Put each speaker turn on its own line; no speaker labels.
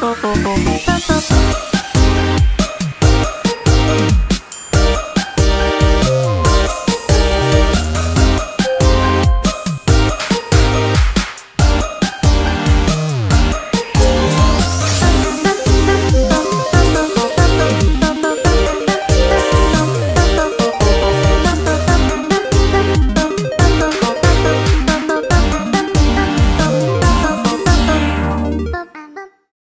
Oh, oh, oh,